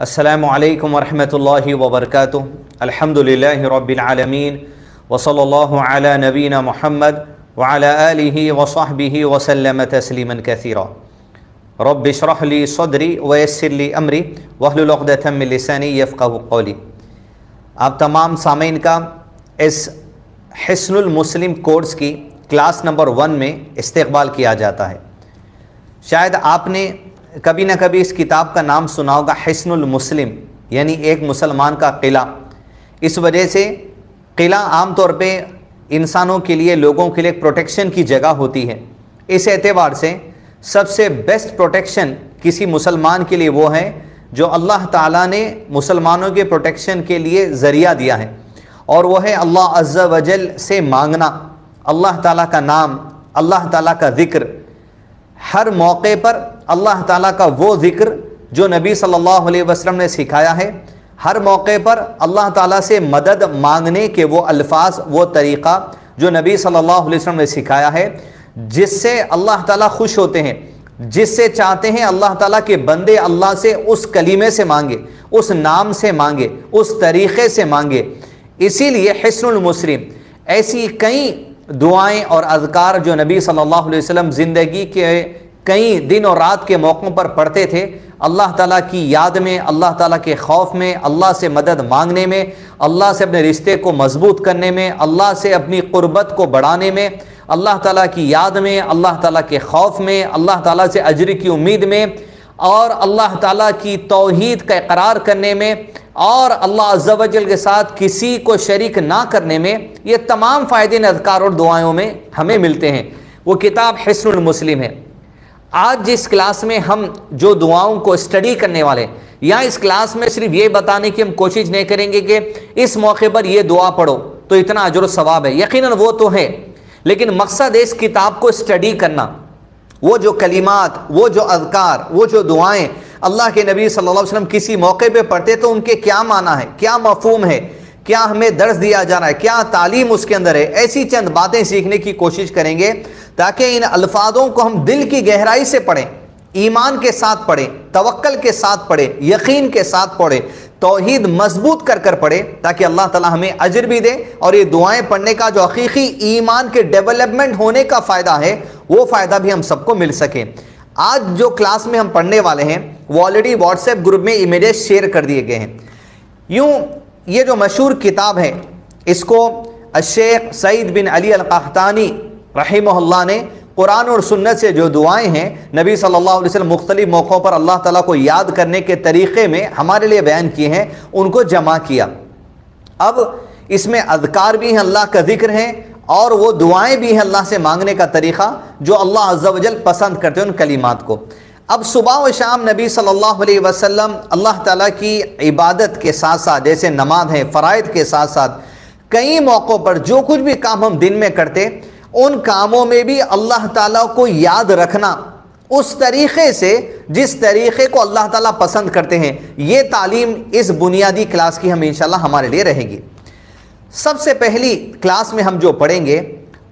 असलकम वरहमल वबरक अलहमदिल्ला रबालमीन वसल नबीना महमद वाली वसाहबी वसलम तस्लीमन कसीरा रब शरहली सदरी वयसरली अमरी वहलतमिलसानी यफ़ आप तमाम सामीन का इस हसनुल कोर्स की क्लास नंबर वन में इस्तबाल किया जाता है। शायद आपने कभी ना कभी इस किताब का नाम सुना होगा, हसनुल मुस्लिम, यानी एक मुसलमान का किला। इस वजह से किला आम तौर पे इंसानों के लिए, लोगों के लिए प्रोटेक्शन की जगह होती है। इस एतबार से सबसे बेस्ट प्रोटेक्शन किसी मुसलमान के लिए वो है, जो अल्लाह ताला ने मुसलमानों के प्रोटेक्शन के लिए ज़रिया दिया है, और वो है अल्लाह अज्जा वजल से मांगना। अल्लाह ताला का नाम, अल्लाह ताला का ज़िक्र। हर मौके पर अल्लाह ताला का वो ज़िक्र जो नबी सल्लल्लाहु अलैहि वसल्लम ने सिखाया है, हर मौके पर अल्लाह ताला से मदद मांगने के वो अल्फाज, वो तरीक़ा जो नबी सल्लल्लाहु अलैहि वसल्लम ने सिखाया है, जिससे अल्लाह ताला खुश होते हैं, जिससे चाहते हैं अल्लाह ताला के बंदे अल्लाह से उस कलीमे से मांगे, उस नाम से मांगे, उस तरीक़े से मांगे। इसीलिए हसनुल मुस्लिम, ऐसी कई दुआएँ और अज़कार जो नबी सल्लल्लाहु अलैहि वसल्लम ज़िंदगी के कई दिन और रात के मौक़ों पर पढ़ते थे, अल्लाह ताला की याद में, अल्लाह ताला के खौफ में, अल्लाह से मदद मांगने में, अल्लाह से अपने रिश्ते को मज़बूत करने में, अल्लाह से अपनी क़ुरबत को बढ़ाने में, अल्लाह ताला की याद में, अल्लाह ताला के खौफ में, अल्लाह ताला से अजर की उम्मीद में और अल्लाह ताला की तोहद का इकरार करने में और अल्लाह अज्जल के साथ किसी को शरीक ना करने में, ये तमाम फ़ायदे अदकार और दुआओं में हमें मिलते हैं। वो किताब हसन मुस्लिम है। आज जिस क्लास में हम जो दुआओं को स्टडी करने वाले या इस क्लास में सिर्फ़ ये बताने की हम कोशिश नहीं करेंगे कि इस मौके पर यह दुआ पढ़ो तो इतना अजर सवाब है। यकीन वो तो है, लेकिन मकसद है इस किताब को स्टडी करना। वो जो कलिमात, वो जो अदकार वो जो दुआएँ अल्लाह के नबी सल्लल्लाहु अलैहि वसल्लम किसी मौके पे पढ़ते तो उनके क्या माना है, क्या मफहूम है, क्या हमें दर्ज दिया जा रहा है, क्या तालीम उसके अंदर है, ऐसी चंद बातें सीखने की कोशिश करेंगे ताकि इन अल्फाजों को हम दिल की गहराई से पढ़ें, ईमान के साथ पढ़ें तवक्ल के साथ पढ़ें, यकीन के साथ पढ़ें तोहहीद मज़बूत कर कर पढ़े ताकि अल्लाह ताला हमें अजर भी दे और ये दुआएँ पढ़ने का जो हकीकी ईमान के डेवलपमेंट होने का फ़ायदा है, वो फ़ायदा भी हम सबको मिल सके। आज जो क्लास में हम पढ़ने वाले हैं वो ऑलरेडी व्हाट्सएप ग्रुप में इमेजेस शेयर कर दिए गए हैं। यूँ ये जो मशहूर किताब है, इसको शेख सईद बिन अली अलकाहतानी रही ने कुरान और सुन्नत से जो दुआएँ हैं, नबी सल्लल्लाहु अलैहि वसल्लम मुख्तलिफ़ मौक़ों पर अल्लाह ताला को याद करने के तरीक़े में हमारे लिए बयान किए हैं, उनको जमा किया। अब इसमें अदकार भी हैं, अल्लाह का ज़िक्र है, और वो दुआएँ भी हैं अल्लाह से मांगने का तरीक़ा जो अल्लाह अज्जल पसंद करते हैं उन कलीमात को। अब सुबह व शाम नबी सल्लल्लाहु अलैहि वसल्लम अल्लाह ताला की इबादत के साथ साथ, जैसे नमाज़ है, फ़राइद के साथ साथ, कई मौक़ों पर जो कुछ भी काम हम दिन में करते, उन कामों में भी अल्लाह ताला को याद रखना उस तरीक़े से, जिस तरीक़े को अल्लाह ताला पसंद करते हैं, ये तालीम इस बुनियादी क्लास की हम इंशाल्लाह हमारे लिए रहेगी। सबसे पहली क्लास में हम जो पढ़ेंगे,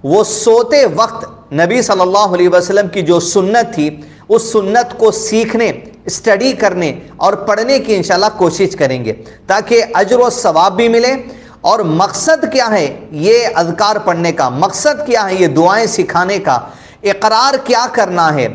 वो सोते वक्त नबी सल्लल्लाहु अलैहि वसल्लम की जो सुन्नत थी उस सुन्नत को सीखने स्टडी करने और पढ़ने की इंशाल्लाह कोशिश करेंगे, ताकि अजर व सवाब भी मिले। और मकसद क्या है? ये अदकार पढ़ने का। मकसद क्या है? ये दुआएँ सिखाने का। इकरार क्या करना है?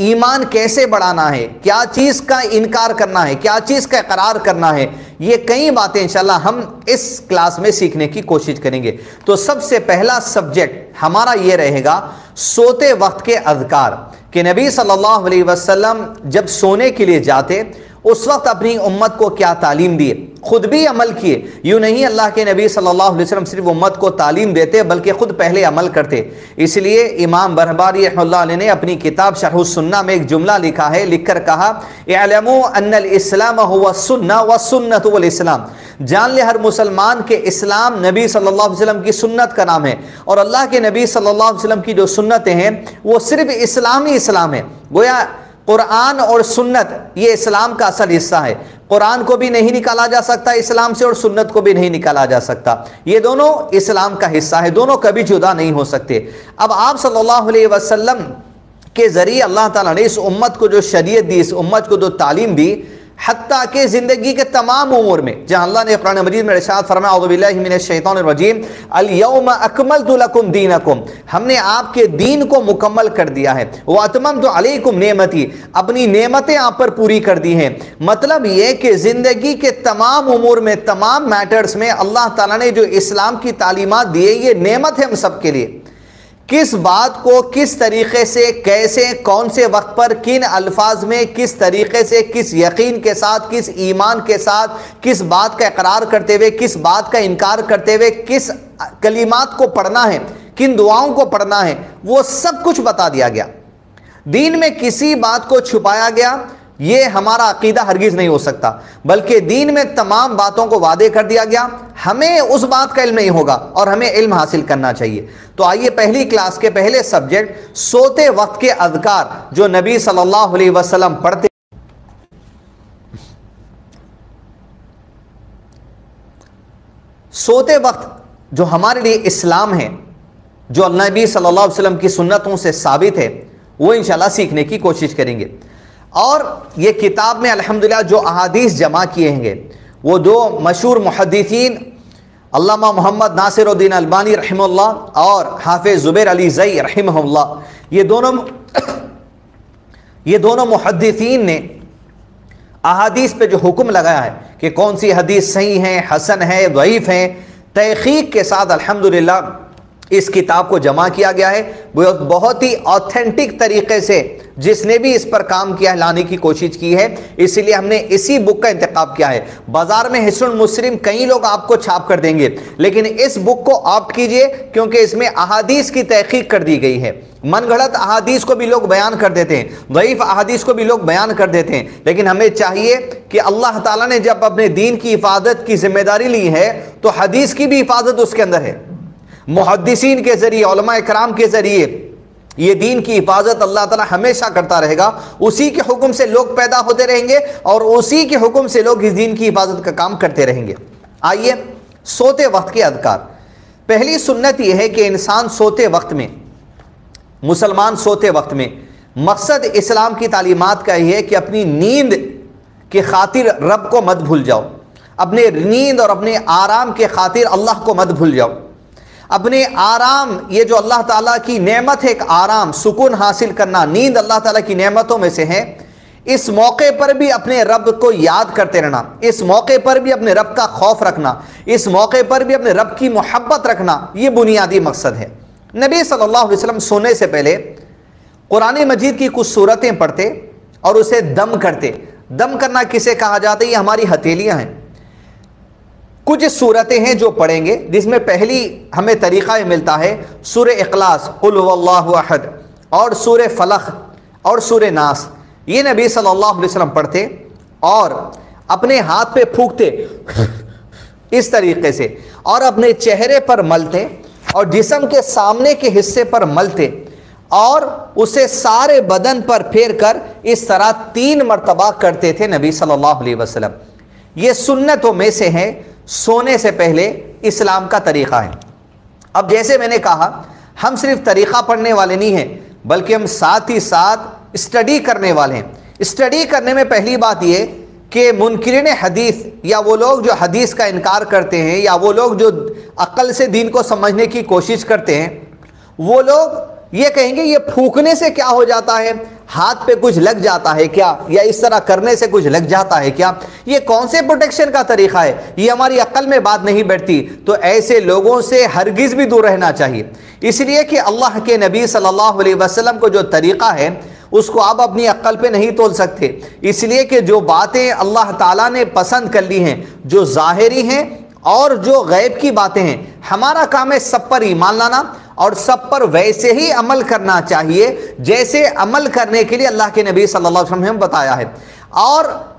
ईमान कैसे बढ़ाना है? क्या चीज़ का इनकार करना है? क्या चीज़ का इकरार करना है? ये कई बातें इंशाल्लाह हम इस क्लास में सीखने की कोशिश करेंगे। तो सबसे पहला सब्जेक्ट हमारा ये रहेगा सोते वक्त के अधिकार कि नबी सल्लल्लाहु अलैहि वसल्लम जब सोने के लिए जाते उस वक्त अपनी उम्मत को क्या तालीम दिए? खुद भी अमल किए। यूँ नहीं, अल्लाह के नबी सल्लल्लाहु अलैहि वसल्लम सिर्फ़ उम्मत को तालीम देते, बल्कि ख़ुद पहले अमल करते। इसलिए इमाम बरहबारी ने अपनी किताब शरहुसन्ना में एक जुमला लिखा है लिख कर कहा इस्लाम हुआ सुन्ना व सुन्नत इस्लाम। जान ले हर मुसलमान के इस्लाम नबी सल्लल्लाहु अलैहि वसल्लम की सुन्नत का नाम है। और अल्लाह के नबी सल्लल्लाहु अलैहि वसल्लम की जो सुन्नतें हैं, वो सिर्फ़ इस्लामी इस्लाम है। गोया कुरान और सुन्नत, ये इस्लाम का असल हिस्सा है। कुरान को भी नहीं निकाला जा सकता इस्लाम से और सुन्नत को भी नहीं निकाला जा सकता। ये दोनों इस्लाम का हिस्सा है, दोनों कभी जुदा नहीं हो सकते। अब आप सल्लल्लाहु अलैहि वसल्लम के ज़रिए अल्लाह ताला ने इस उम्मत को जो शरीयत दी, इस उम्मत को जो तालीम दी हती के ज़िंदगी के तमाम उम्र में। जहाँ अल्लाह ने कुरान मजीद में इरशाद फरमायाशैतरजीम अलयम अकमल तुलकुम दीनकुम। हमने आपके दीन को मुकम्मल कर दिया है। वह अतमम तो अलैकुम नेमती। अपनी नेमतें आप पर पूरी कर दी हैं। मतलब ये कि ज़िंदगी के तमाम उम्र में, तमाम मैटर्स में अल्लाह ताला ने जो इस्लाम की तालीमत दी है, ये नेमत है हम सब के लिए। किस बात को किस तरीके से, कैसे, कौन से वक्त पर, किन अल्फाज में, किस तरीके से, किस यकीन के साथ, किस ईमान के साथ, किस बात का इकरार करते हुए, किस बात का इनकार करते हुए, किस कलीमात को पढ़ना है, किन दुआओं को पढ़ना है, वो सब कुछ बता दिया गया। दीन में किसी बात को छुपाया गया ये हमारा अकीदा हरगिज़ नहीं हो सकता, बल्कि दीन में तमाम बातों को वादे कर दिया गया। हमें उस बात का इल्म नहीं होगा और हमें इल्म हासिल करना चाहिए। तो आइए पहली क्लास के पहले सब्जेक्ट, सोते वक्त के अदकार जो नबी सल्लल्लाहु अलैहि वसल्लम पढ़ते सोते वक्त जो हमारे लिए इस्लाम है, जो नबी सल्लल्लाहु अलैहि वसल्लम की सुन्नतों से साबित है, वो इंशाल्लाह सीखने की कोशिश करेंगे। और ये किताब में, अल्हम्दुलिल्लाह, जो अहादीस जमा किए हैं, वो दो मशहूर मुहदसिन अल्लामा मोहम्मद नासिरुद्दीन अलबानी रहमल्ला और हाफिज ज़ुबैर अली जई रहमल्ला ये दोनों ये दोनों मुहदसिन ने अहादीस पे जो हुक्म लगाया है कि कौन सी हदीस सही है, हसन है वईफ़ हैं, तहकीक के साथ, अल्हम्दुलिल्लाह इस किताब को जमा किया गया है। बहुत ही ऑथेंटिक तरीके से जिसने भी इस पर काम किया है, लाने की कोशिश की है। इसीलिए हमने इसी बुक का इंतखब किया है। बाज़ार में हिस्सुल मुस्लिम कई लोग आपको छाप कर देंगे, लेकिन इस बुक को ऑप्ट कीजिए, क्योंकि इसमें अहादीस की तहकीक कर दी गई है। मन गढ़त अहादीस को भी लोग बयान कर देते हैं वईफ अहादीस को भी लोग बयान कर देते हैं। लेकिन हमें चाहिए कि अल्लाह ताला ने जब अपने दीन की हिफाजत की ज़िम्मेदारी ली है तो हदीस की भी हिफाजत उसके अंदर है। मुहदसिन के ज़रिए कराम के ज़रिए ये दीन की हिफाजत अल्लाह ताला हमेशा करता रहेगा। उसी के हुक्म से लोग पैदा होते रहेंगे और उसी के हुक्म से लोग इस दीन की हिफाजत का काम करते रहेंगे। आइए, सोते वक्त के अदकार पहली सुन्नत यह है कि इंसान सोते वक्त में, मुसलमान सोते वक्त में, मकसद इस्लाम की तालीमत का यह है कि अपनी नींद के खातिर रब को मत भूल जाओ। अपने नींद और अपने आराम के खातिर अल्लाह को मत भूल जाओ। अपने आराम, ये जो अल्लाह ताला की नेमत है, एक आराम, सुकून हासिल करना, नींद अल्लाह ताला की नेमतों में से है। इस मौके पर भी अपने रब को याद करते रहना, इस मौके पर भी अपने रब का खौफ रखना, इस मौके पर भी अपने रब की मोहब्बत रखना, ये बुनियादी मकसद है। नबी सल्लल्लाहु अलैहि वसल्लम सोने से पहले कुरान मजीद की कुछ सूरतें पढ़ते और उसे दम करते। दम करना किसे कहा जाता है? ये हमारी हथेलियाँ हैं। कुछ सूरतें हैं जो पढ़ेंगे, जिसमें पहली हमें तरीक़ा मिलता है, सुर अखलास कुल्लाहद और सुर फलख, और सुर नास। ये नबी सल्लल्लाहु अलैहि वसल्लम पढ़ते, और अपने हाथ पे फूकते, इस तरीके से। और अपने चेहरे पर मलते, और जिसम के सामने के हिस्से पर मलते, और उसे सारे बदन पर फेर कर इस तरह तीन मरतबा करते थे नबी सल्लल्लाहु अलैहि वसल्लम। ये सुन्नतों में से हैं सोने से पहले इस्लाम का तरीक़ा है। अब जैसे मैंने कहा, हम सिर्फ़ तरीक़ा पढ़ने वाले नहीं हैं, बल्कि हम साथ ही साथ स्टडी करने वाले हैं। स्टडी करने में पहली बात ये कि मुनकरिन हदीस, या वो लोग जो हदीस का इनकार करते हैं, या वो लोग जो अक्ल से दीन को समझने की कोशिश करते हैं, वो लोग ये कहेंगे, ये फूकने से क्या हो जाता है? हाथ पे कुछ लग जाता है क्या? या इस तरह करने से कुछ लग जाता है क्या? ये कौन से प्रोटेक्शन का तरीका है? ये हमारी अक्ल में बात नहीं बैठती। तो ऐसे लोगों से हरगिज़ भी दूर रहना चाहिए। इसलिए कि अल्लाह के नबी सल्लल्लाहु अलैहि वसल्लम को जो तरीक़ा है, उसको आप अपनी अक्ल पे नहीं तोल सकते। इसलिए कि जो बातें अल्लाह ताला ने पसंद कर ली हैं, जो ज़ाहरी हैं और जो गैब की बातें हैं, हमारा काम है सब पर ईमान लाना। और सब पर वैसे ही अमल करना चाहिए, जैसे अमल करने के लिए अल्लाह के नबी सल्लल्लाहु अलैहि वसल्लम ने बताया है। और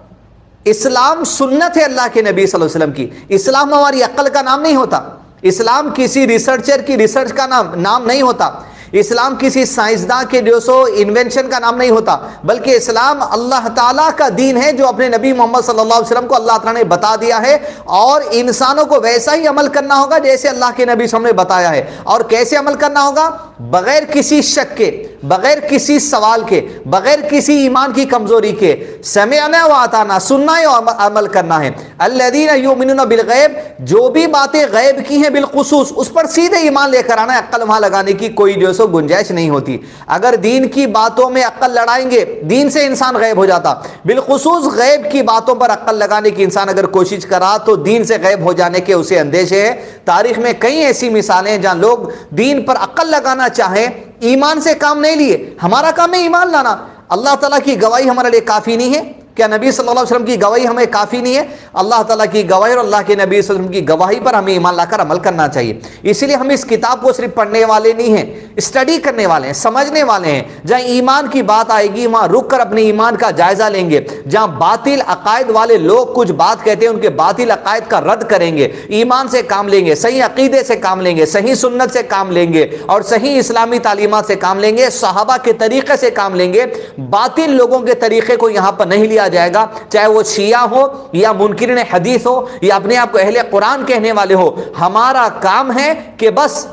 इस्लाम सुन्नत है अल्लाह के नबी सल्लल्लाहु अलैहि वसल्लम की। इस्लाम हमारी अक्ल का नाम नहीं होता। इस्लाम किसी रिसर्चर की रिसर्च का नाम नाम नहीं होता। इस्लाम किसी साइंसदा के सो इन्वेंशन का नाम नहीं होता, बल्कि इस्लाम अल्लाह ताला का दीन है, जो अपने नबी मोहम्मद सल्लल्लाहु अलैहि वसल्लम को अल्लाह ताला ने बता दिया है। और इंसानों को वैसा ही अमल करना होगा जैसे अल्लाह के नबी ने बताया है। और कैसे अमल करना होगा? बगैर किसी शक के, बगैर किसी सवाल के, बगैर किसी ईमान की कमज़ोरी के, समय व आताना सुनना है और अमल करना है। अल्लादीन बिलगैब जो भी बातें गैब की हैं बिलखसूस उस पर सीधे ईमान लेकर आना अक्ल वहाँ लगाने की कोई जो सो गुंजाइश नहीं होती। अगर दीन की बातों में अक्ल लड़ाएँगे, दीन से इंसान गैब हो जाता। बिलखसूस गैब की बातों पर अक्ल लगाने की इंसान अगर कोशिश करा तो दीन से गैब हो जाने के उसे अंदेशे है। तारीख में कई ऐसी मिसालें हैं जहाँ लोग दीन पर अक्ल लगाना चाहें, ईमान से काम नहीं लिए। हमारा काम है ईमान लाना। अल्लाह तला की गवाही हमारे लिए काफ़ी नहीं है। क्या नबी सल्लल्लाहु अलैहि वसल्लम की गवाही हमें काफ़ी नहीं है? अल्लाह ताला की गवाही और अल्लाह के नबी वसल्लम की गवाही पर हमें ईमान लाकर अमल करना चाहिए। इसीलिए हम इस किताब को सिर्फ़ पढ़ने वाले नहीं हैं, स्टडी करने वाले हैं, समझने वाले हैं। जहाँ ईमान की बात आएगी, वहाँ रुक कर अपने ईमान का जायजा लेंगे। जहाँ बातिल अकायद वाले लोग कुछ बात कहते हैं, उनके बातिल अकायद का रद्द करेंगे। ईमान से काम लेंगे, सही अकीदे से काम लेंगे, सही सुन्नत से काम लेंगे और सही इस्लामी तालीमत से काम लेंगे, सहाबा के तरीके से काम लेंगे। बातिल लोगों के तरीके को यहाँ पर नहीं लिया किया जाएगा, चाहे वो शिया हो या मुनकिन हदीस हो या अपने आप को अहले कुरान कहने वाले हो, हमारा काम है कि बस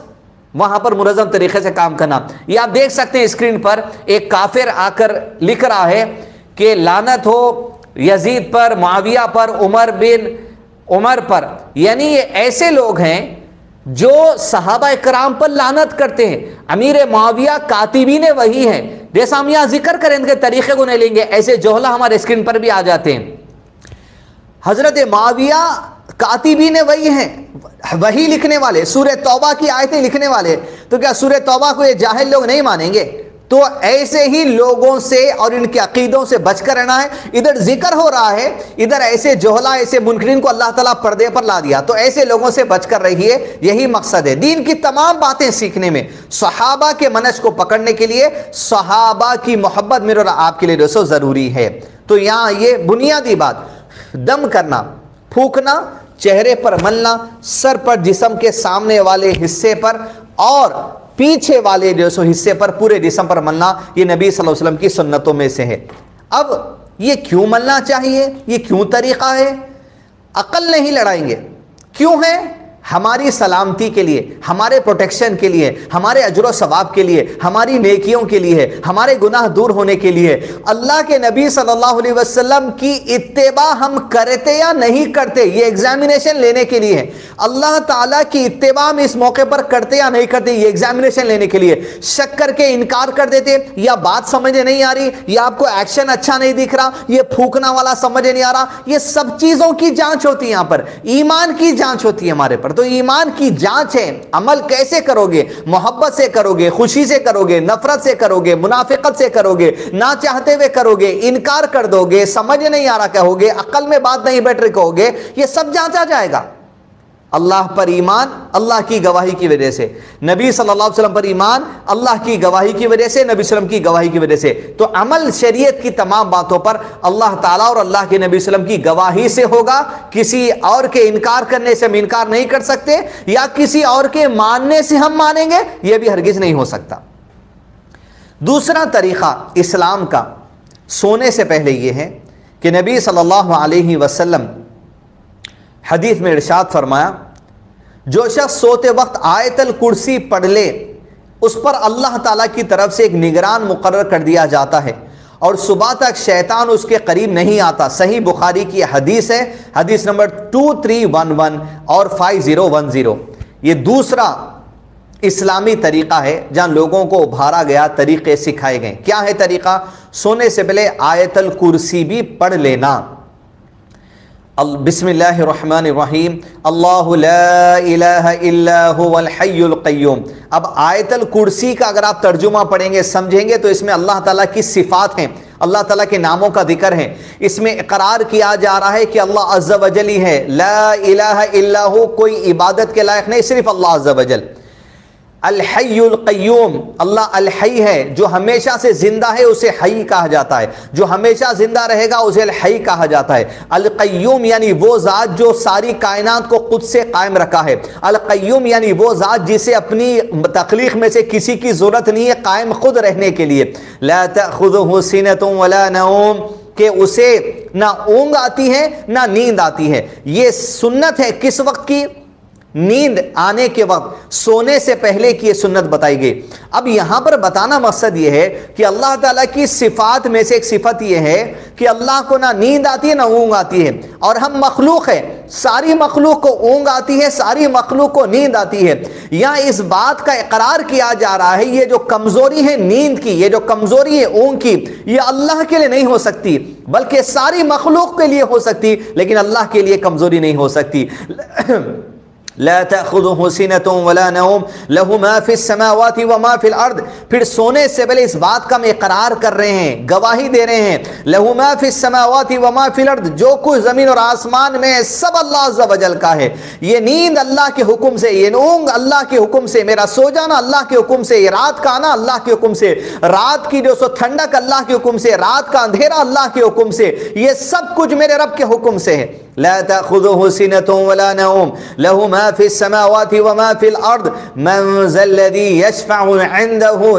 वहाँ पर मुनजम तरीके से काम करना। ये आप देख सकते हैं स्क्रीन पर, एक काफिर आकर लिख रहा है कि लानत हो यजीद पर माविया पर, उमर बिन, उमर पर। यानी ये ऐसे लोग हैं जो सहाबा कराम पर लानत करते हैं, अमीर माविया कातिबी ने वही है। जैसा हम यहाँ ज़िक्र करें इनके तरीके को नहीं लेंगे, ऐसे जोहला हमारे स्क्रीन पर भी आ जाते हैं। हज़रत माविया कातिबी ने वही हैं, वही लिखने वाले सूर्य तोबा की आयतें लिखने वाले। तो क्या सूर्य तोबा को ये ज़ाहिर लोग नहीं मानेंगे? तो ऐसे ही लोगों से और इनके अकीदों से बचकर रहना है। इधर ज़िक्र हो रहा है, इधर ऐसे जोहला, ऐसे मुनकरीन को अल्लाह ताला पर्दे पर ला दिया। तो ऐसे लोगों से बचकर रहिए, यही मकसद है। दीन की तमाम बातें सीखने में, सहाबा के मनज को पकड़ने के लिए सहाबा की मोहब्बत मेरे और आपके लिए दोस्तों ज़रूरी है। तो यहाँ ये बुनियादी बात, दम करना, फूकना, चेहरे पर मलना, सर पर जिसम के सामने वाले हिस्से पर, और पीछे वाले जो सो हिस्से पर पूरे जिसम पर मलना ये नबी सल्लल्लाहु अलैहि वसल्लम की सुन्नतों में से है। अब ये क्यों मलना चाहिए? ये क्यों तरीका है? अकल नहीं लड़ाएँगे। क्यों है? हमारी सलामती के लिए, हमारे प्रोटेक्शन के लिए, हमारे अजर सवाब के लिए, हमारी नेकियों के लिए, हमारे गुनाह दूर होने के लिए, अल्लाह के नबी सल्लल्लाहु अलैहि वसल्लम की इत्तेबा हम करते या नहीं करते, ये एग्जामिनेशन लेने के लिए, अल्लाह ताला की इत्तेबा हम इस मौके पर करते या नहीं करते, ये एग्जामिनेशन लेने के लिए, शक करके इनकार कर देते, या बात समझ नहीं आ रही, या आपको एक्शन अच्छा नहीं दिख रहा, ये फूकना वाला समझ नहीं आ रहा, ये सब चीज़ों की जाँच होती है यहाँ पर, ईमान की जाँच होती है हमारे पर। तो ईमान की जाँच है। अमल कैसे करोगे? मोहब्बत से करोगे, खुशी से करोगे, नफरत से करोगे, मुनाफिकत से करोगे, ना चाहते हुए करोगे, इनकार कर दोगे, समझ नहीं आ रहा कहोगे अकल में बात नहीं बैठ रही कहोगे, ये सब जांचा जाएगा। अल्लाह पर ईमान, अल्लाह की गवाही की वजह से। नबी सल्लल्लाहु अलैहि वसल्लम पर ईमान, अल्लाह की गवाही की वजह से, नबी वसल्लम की गवाही की वजह से। तो अमल शरीयत की तमाम बातों पर अल्लाह ताला और अल्लाह के नबी वसल्लम की गवाही से होगा। किसी और के इनकार करने से हम इनकार नहीं कर सकते, या किसी और के मानने से हम मानेंगे यह भी हरगिज नहीं हो सकता। दूसरा तरीक़ा इस्लाम का सोने से पहले यह है कि नबी सल्लल्लाहु अलैहि वसल्लम हदीस में इरशाद फरमाया, जो शख्स सोते वक्त आयतल कुर्सी पढ़ ले, उस पर अल्लाह ताला की तरफ़ से एक निगरान मुकर कर दिया जाता है और सुबह तक शैतान उसके करीब नहीं आता। सही बुखारी की हदीस है, हदीस number two three one one और फाइव ज़ीरो वन ज़ीरो ये दूसरा इस्लामी तरीक़ा है जहाँ लोगों को उभारा गया, तरीक़े सिखाए गए। क्या है तरीक़ा? सोने से पहले आयतल कुर्सी भी पढ़ लेना। बिस्मिल्लाहिर्रहमानिर्रहीम। अल्लाहुल्लाहुल अब आयतल कुर्सी का अगर आप तर्जुमा पढ़ेंगे, समझेंगे तो इसमें अल्लाह ताला की सिफ़ात हैं, अल्लाह ताला के नामों का ज़िक्र है। इसमें इकरार किया जा रहा है कि अल्लाह अज्जा वजली है ला इलाहा इल्लाहु कोई इबादत के लायक नहीं, सिर्फ़ अल्लाह अज्जा वजल अलहैयुल्क़य्यूम अल्लाह अलहई है, जो हमेशा से ज़िंदा है, उसे हई कहा जाता है। जो हमेशा ज़िंदा रहेगा, उसे अलहई कहा जाता है। अलक़य्यूम यानी वो ज़ात जो सारी कायनात को खुद से कायम रखा है। अलक़य्यूम यानी वो ज़ात जिसे अपनी तख्लीक में से किसी की ज़रूरत नहीं है, कायम खुद रहने के लिए। खुद हुसैन वला नऊम, कि उसे ना ऊँग आती है, ना नींद आती है। ये सुन्नत है किस वक्त की? नींद आने के वक्त सोने से पहले की सुन्नत बताई गई। अब यहाँ पर बताना मकसद यह है कि अल्लाह ताला की सिफात में से एक सिफत यह है कि अल्लाह को ना नींद आती है, ना ऊँग आती है। और हम मखलूक है, सारी मखलूक को ऊँग आती है, सारी मखलूक को नींद आती है। यहाँ इस बात का इकरार किया जा रहा है, ये जो कमज़ोरी है नींद की, ये जो कमज़ोरी है ऊँग की, ये अल्लाह के लिए नहीं हो सकती, बल्कि सारी मखलूक के लिए हो सकती, लेकिन अल्लाह के लिए कमज़ोरी नहीं हो सकती। अर्द फिर सोने से पहले इस बात का हम इकरार कर रहे हैं, गवाही दे रहे हैं। लहुमा फिसमावाती वमा फिल अर्द जो कुछ ज़मीन और आसमान में सब अल्लाह वजल का है। ये नींद अल्लाह के हुक्म से, ये ऊँग अल्लाह के हुक्म से, मेरा सो जाना अल्लाह के हुक्म से, ये रात का आना अल्लाह के हुक्म से, रात की जो सो ठंडक अल्लाह के हुक्म से, रात का अंधेरा अल्लाह के हुक्म से, ये सब कुछ मेरे रब के हुक्म से है। ला तखुदुहु सिनतुन वला नौम लहु मा फिस समावाति व मा फिल अर्द मन जल्लदी यशफउ इंदहु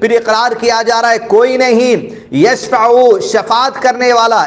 फिर इकरार किया जा रहा है कोई नहीं यशफउ शफात करने वाला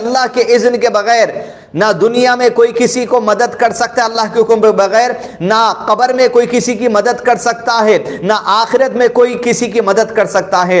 अल्लाह के इज़्न के बगैर ना दुनिया में कोई किसी को मदद कर सकता है अल्लाह के हुक्म के बगैर, ना कब्र में कोई किसी की मदद कर सकता है, ना आखिरत में कोई किसी की मदद कर सकता है।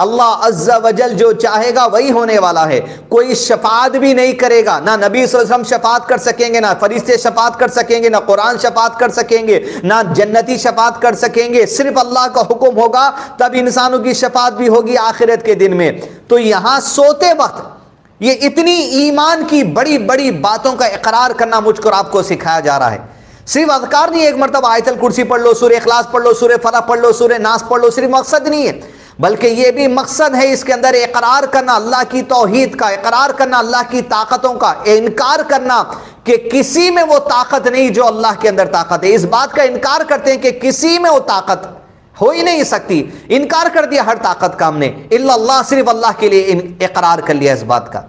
अल्लाह अज्जा वजल जो चाहेगा वही होने वाला है। कोई शफात भी नहीं करेगा, ना नबी वसल्लम शफात कर सकेंगे, ना फरिश्ते शफात कर सकेंगे, ना कुरान शफात कर सकेंगे, ना जन्नती शफात कर सकेंगे। सिर्फ़ अल्लाह का हुक्म होगा, तब इंसानों की शफात भी होगी आखिरत के दिन में। तो यहाँ सोते वक्त ये इतनी ईमान की बड़ी बड़ी बातों का इकरार करना मुझको आपको सिखाया जा रहा है। सिर्फ़ अदकार नहीं, एक मरतब आयतल कुर्सी पढ़ लो सूर्य अखलास पढ़ लो सूर्य फरा पढ़ लो सूर्य नास पढ़ लो, सिर्फ़ मकसद नहीं है। बल्कि ये भी मकसद है इसके अंदर इकरार करना, अल्लाह की तोहहीद का, इकरार करना, अल्लाह की ताकतों का, इनकार करना कि किसी में वो ताकत नहीं जो अल्लाह के अंदर ताकत है। इस बात का इनकार करते हैं कि किसी में वो ताकत हो ही नहीं सकती। इनकार कर दिया हर ताकत का हमने। अल्लाह सिर्फ़ अल्लाह के लिए इकरार कर लिया इस बात का।